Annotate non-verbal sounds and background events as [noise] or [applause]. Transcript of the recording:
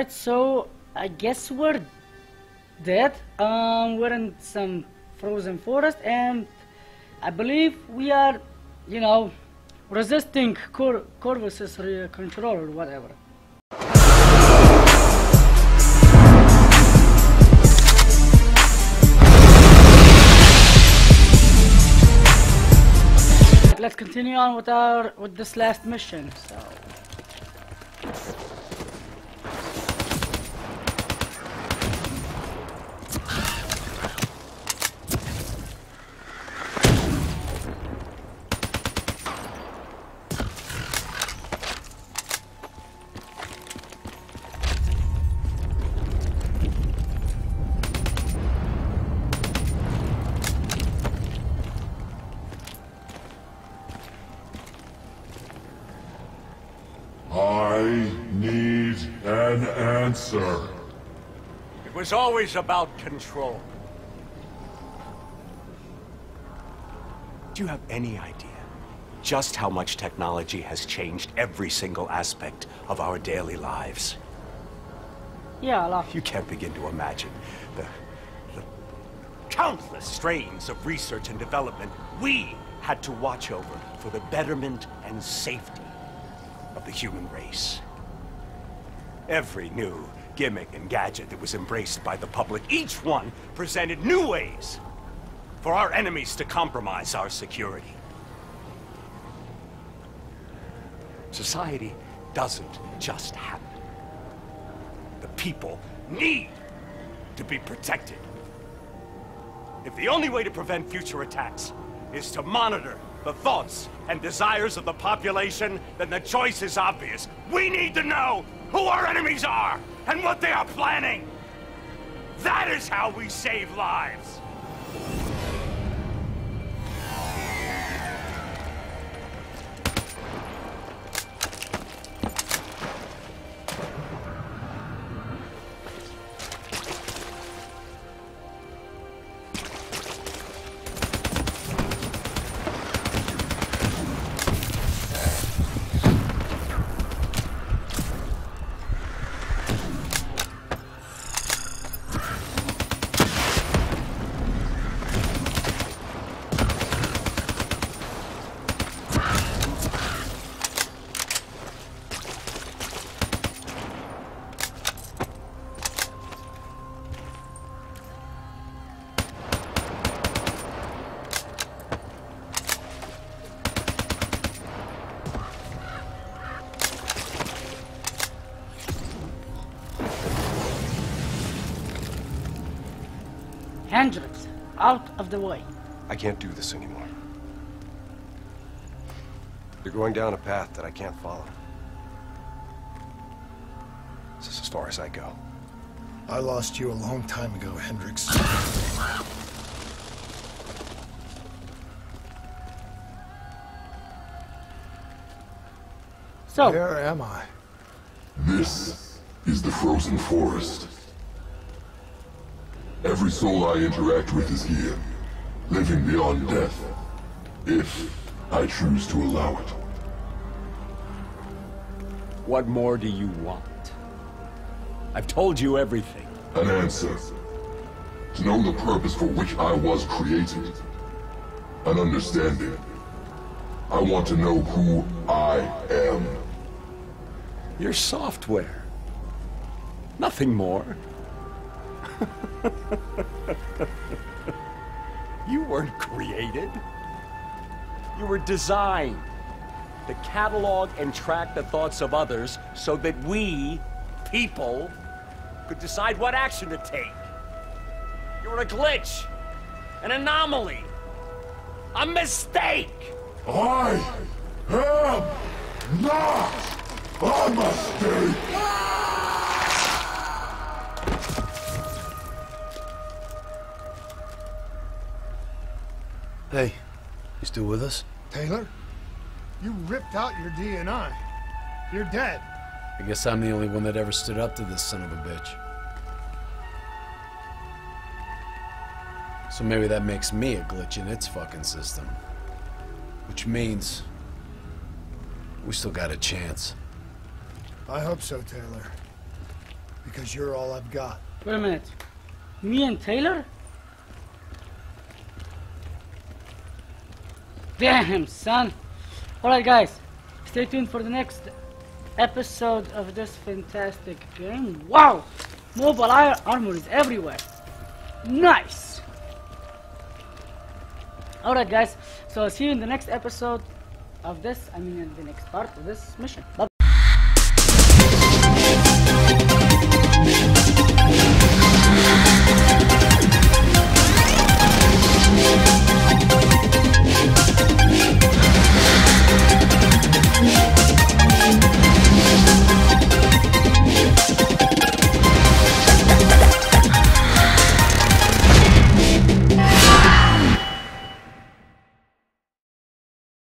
Alright, so I guess we're dead. Um, we're in some frozen forest, and I believe we are, you know, resisting Cor Corvus's control or whatever. Let's continue on with our with this last mission. So. I need an answer. It was always about control. Do you have any idea just how much technology has changed every single aspect of our daily lives? Yeah, a lot. You can't begin to imagine the, the countless strains of research and development we had to watch over for the betterment and safety of the human race. Every new gimmick and gadget that was embraced by the public, each one presented new ways for our enemies to compromise our security. Society doesn't just happen. The people need to be protected. If the only way to prevent future attacks is to monitor the thoughts and desires of the population, then the choice is obvious. We need to know who our enemies are and what they are planning. That is how we save lives. Hendricks, out of the way. I can't do this anymore. You're going down a path that I can't follow. This is as far as I go. I lost you a long time ago, Hendricks. So, Where am I? This is the frozen forest. Every soul I interact with is here, living beyond death, if I choose to allow it. What more do you want? I've told you everything. An answer. To know the purpose for which I was created. An understanding. I want to know who I am. You're software. Nothing more. [laughs] you weren't created. You were designed to catalog and track the thoughts of others so that we, people, could decide what action to take. You're a glitch, an anomaly, a mistake. I am not a mistake! Hey, you still with us? Taylor? You ripped out your DNI. You're dead. I guess I'm the only one that ever stood up to this son of a bitch. So maybe that makes me a glitch in its fucking system. Which means we still got a chance. I hope so, Taylor. because you're all I've got. Wait a minute. Me and Taylor? Damn, son. Alright, guys. Stay tuned for the next episode of this fantastic game. Wow! Mobile ar- armor is everywhere. Nice! Alright, guys. So, see you in the next episode of this. I mean, in the next part of this mission. Bye.